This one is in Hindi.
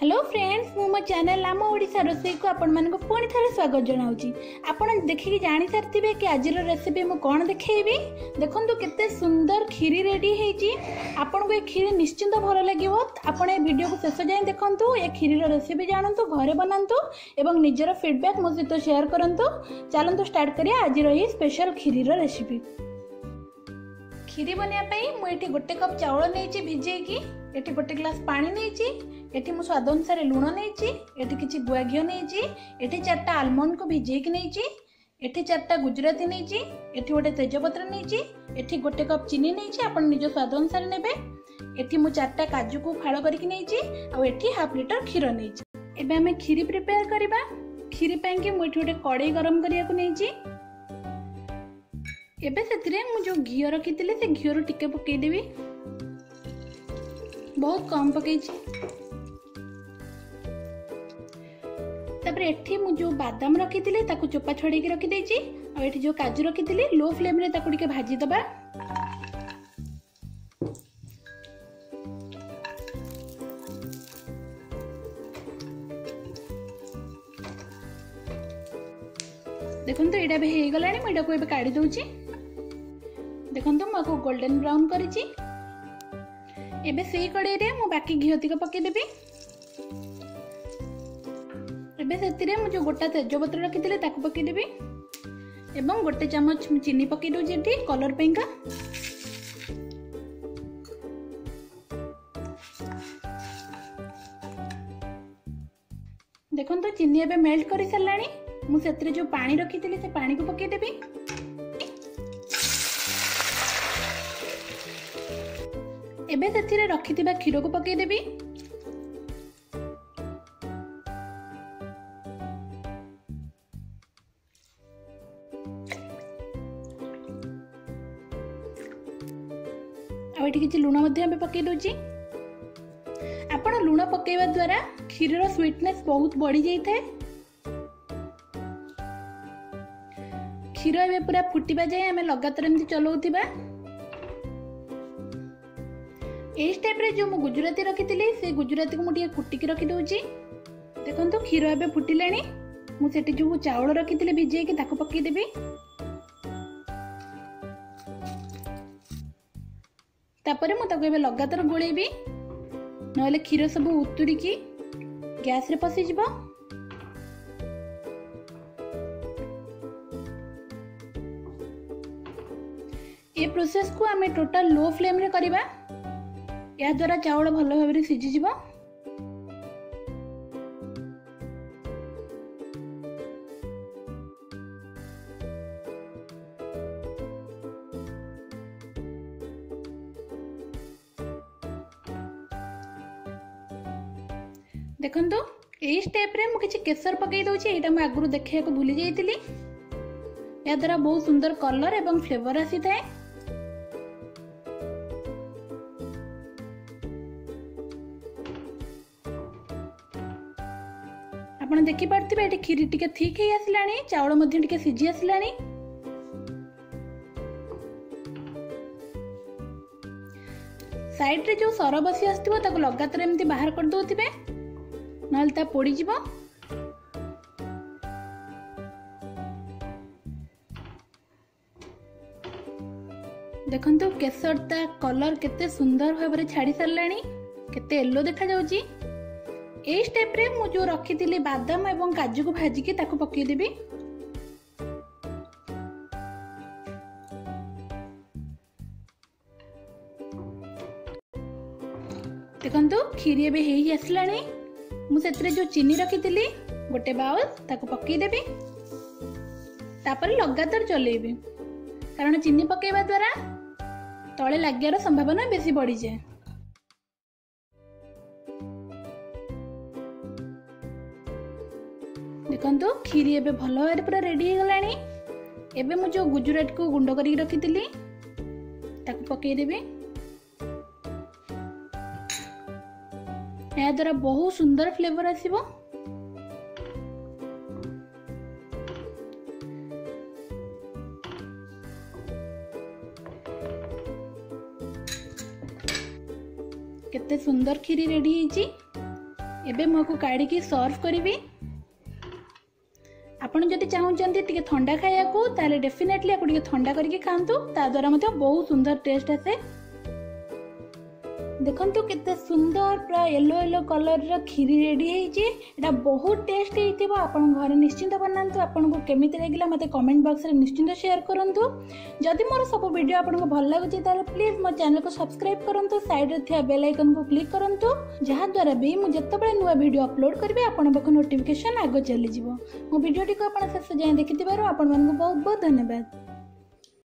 ହ୍ୟାଲୋ ଫ୍ରେଣ୍ଡସ୍ ମୁଁ ମୋ ଚ୍ୟାନେଲ୍ ଆମ ଓଡ଼ିଶା ରୋଷେଇକୁ ଆପଣମାନଙ୍କୁ ପୁଣି ଥରେ ସ୍ୱାଗତ ଜଣାଉଛି ଆପଣ ଦେଖିକି ଜାଣିସାରିଥିବେ କି ଆଜିର ରେସିପି ମୁଁ କ'ଣ ଦେଖେଇବି ଦେଖନ୍ତୁ କେତେ ସୁନ୍ଦର କ୍ଷୀରି ରେଡ଼ି ହେଇଛି ଆପଣଙ୍କୁ ଏ କ୍ଷୀରି ନିଶ୍ଚିନ୍ତ ଭଲ ଲାଗିବ ଆପଣ ଏ ଭିଡ଼ିଓକୁ ଶେଷ ଯାଏଁ ଦେଖନ୍ତୁ ଏ କ୍ଷୀରିର ରେସିପି ଜାଣନ୍ତୁ ଘରେ ବନାନ୍ତୁ ଏବଂ ନିଜର ଫିଡ଼ବ୍ୟାକ୍ ମୋ ସହିତ ସେୟାର କରନ୍ତୁ ଚାଲନ୍ତୁ ଷ୍ଟାର୍ଟ କରିବା ଆଜିର ଏହି ସ୍ପେଶାଲ୍ କ୍ଷୀରିର ରେସିପି खीरी बनवाप मुझे गोटे कप चाउल नहीं भिजेकी गोटे ग्लास पा नहीं स्वाद अनुसार लुण नहीं कि गुआ घी नहीं चार्टा आलमंड को भिजेकी नहीं चार्टा गुजराती नहीं गोटे तेजपतर नहीं गोटे कप चीनी नहीं निज स्वाद अनुसार ने चार्टा काजू को फाड़ करी हाफ लिटर क्षीर नहीं खीरी प्रिपेयर करवा खीरी मुझे गोटे कड़े गरम करने को नहीं मुझे घी रखी से घीर टिके पकईदेवी बहुत कम पकईपर एटी मुझे बादाम रखी थी ताको चोपा छड़े रखीदे आठ जो काजू रखी थी लो फ्लेम भाजीद देखो तो ये भी होगा मुझे काढ़ी दूसरी ଦେଖନ୍ତୁ ମୁଁ ଆକୁ ଗୋଲ୍ଡେନ୍ ବ୍ରାଉନ୍ କରିଛି ଏବେ ସେଇ କଡ଼େଇରେ ମୁଁ ବାକି ଘିଅତିକ ପକାଇଦେବି ଏବେ ସେଥିରେ ମୁଁ ଯେଉଁ ଗୋଟା ତେଜପତ୍ର ରଖିଥିଲି ତାକୁ ପକାଇଦେବି ଏବଂ ଗୋଟେ ଚାମଚ ମୁଁ ଚିନି ପକାଇ ଦେଉଛି ଏଠି କଲର୍ ପାଇଁକା ଦେଖନ୍ତୁ ଚିନି ଏବେ ମେଲ୍ଟ କରିସାରିଲାଣି ମୁଁ ସେଥିରେ ଯେଉଁ ପାଣି ରଖିଥିଲି ସେ ପାଣିକୁ ପକାଇଦେବି ଏବେ ସେଥିରେ ରଖିଥିବା କ୍ଷୀରକୁ ପକାଇଦେବି ଆଉ ଏଠି କିଛି ଲୁଣ ମଧ୍ୟ ଆମେ ପକାଇ ଦେଉଛି ଆପଣ ଲୁଣ ପକାଇବା ଦ୍ୱାରା କ୍ଷୀରର ସ୍ୱିଟନେସ୍ ବହୁତ ବଢ଼ିଯାଇଥାଏ କ୍ଷୀର ଏବେ ପୁରା ଫୁଟିବା ଯାଏଁ ଆମେ ଲଗାତାର ଏମିତି ଚଲାଉଥିବା এই স্টেপে যে মু গুজরাতি রকিলি সে গুজরাতি মু টিকে কুটিকি রকিদেছি দেখুন ক্ষীর এবে ফুটিলে মু সেটি যে চাউল রকিলি ভিজাইকি তাকে পকাইদেবি তাপরে মু তাকে এবে লগাতার গোলাইবি নহলে ক্ষীর সব উতুরিকি গ্যাসরে পশিযিব ଏ ପ୍ରୋସେସ୍କୁ ଆମେ ଟୋଟାଲ୍ ଲୋ ଫ୍ଲେମ୍ରେ କରିବା ଏହାଦ୍ୱାରା ଚାଉଳ ଭଲ ଭାବରେ ସିଝିଯିବ ଦେଖନ୍ତୁ ଏଇ ଷ୍ଟେପ୍ରେ ମୁଁ କିଛି କେଶର ପକାଇ ଦେଉଛି ଏଇଟା ମୁଁ ଆଗରୁ ଦେଖିବାକୁ ଭୁଲି ଯାଇଥିଲି ଏହାଦ୍ୱାରା ବହୁତ ସୁନ୍ଦର କଲର୍ ଏବଂ ଫ୍ଲେଭର୍ ଆସିଥାଏ ଆପଣ ଦେଖିପାରୁଥିବେ ଏଠି କ୍ଷୀରି ଟିକେ ଠିକ୍ ହେଇ ଆସିଲାଣି ଚାଉଳ ମଧ୍ୟ ଟିକେ ସିଝି ଆସିଲାଣି ସାଇଡ଼୍ରେ ଯେଉଁ ସର ବସି ଆସିଥିବ ତାକୁ ଲଗାତାର ଏମିତି ବାହାର କରିଦେଉଥିବେ ନହେଲେ ତା ପୋଡ଼ିଯିବ ଦେଖନ୍ତୁ କେଶର ତା କଲର୍ କେତେ ସୁନ୍ଦର ଭାବରେ ଛାଡ଼ି ସାରିଲାଣି କେତେ ୟେଲୋ ଦେଖାଯାଉଛି ए स्टेप जो रखी दिले बादाम एवं काजू को भाजिकी के ताको पकी देबे देखंतु खीरी एबे हेई आसलाने मु जो चीनी रखी थी गोटे बाउल ताको पकी देबे तापर लगातार चल कारण चीनी पकेबा द्वारा तले लगे संभावना बेसी बढी जाए देखो खीरी एवं भल भाव पूरा रेडीगला एवं मुझे गुजराट को गुंड कर रखी थी ताकि पकईदेवि या द्वारा बहुत सुंदर फ्लेवर आसो सुंदर खीरी रेडी एबे मुझे काढ़ सर्व करी भी। ଆପଣ ଯଦି ଚାହୁଁଛନ୍ତି ଟିକେ ଥଣ୍ଡା ଖାଇବାକୁ ତାହେଲେ ଡେଫିନେଟଲି ଆକୁ ଟିକେ ଥଣ୍ଡା କରିକି ଖାଆନ୍ତୁ ତାଦ୍ୱାରା ମଧ୍ୟ ବହୁତ ସୁନ୍ଦର ଟେଷ୍ଟ ଆସେ ଦେଖନ୍ତୁ କେତେ ସୁନ୍ଦର ପୁରା ୟେଲୋ ୟେଲୋ କଲର୍ର କ୍ଷୀରି ରେଡ଼ି ହେଇଛି ଏଇଟା ବହୁତ ଟେଷ୍ଟ ହେଇଥିବ ଆପଣଙ୍କ ଘରେ ନିଶ୍ଚିନ୍ତ ବନାନ୍ତୁ ଆପଣଙ୍କୁ କେମିତି ଲାଗିଲା ମୋତେ କମେଣ୍ଟ ବକ୍ସରେ ନିଶ୍ଚିନ୍ତ ସେୟାର କରନ୍ତୁ ଯଦି ମୋର ସବୁ ଭିଡ଼ିଓ ଆପଣଙ୍କୁ ଭଲ ଲାଗୁଛି ତାହେଲେ ପ୍ଲିଜ୍ ମୋ ଚ୍ୟାନେଲକୁ ସବସ୍କ୍ରାଇବ୍ କରନ୍ତୁ ସାଇଡ଼୍ରେ ଥିବା ବେଲ୍ ଆଇକନ୍କୁ କ୍ଲିକ୍ କରନ୍ତୁ ଯାହାଦ୍ୱାରା ବି ମୁଁ ଯେତେବେଳେ ନୂଆ ଭିଡ଼ିଓ ଅପଲୋଡ଼ କରିବି ଆପଣଙ୍କ ପାଖକୁ ନୋଟିଫିକେସନ୍ ଆଗ ଚାଲିଯିବ ମୋ ଭିଡ଼ିଓଟିକୁ ଆପଣ ଶେଷ ଯାଏଁ ଦେଖିଥିବାରୁ ଆପଣମାନଙ୍କୁ ବହୁତ ବହୁତ ଧନ୍ୟବାଦ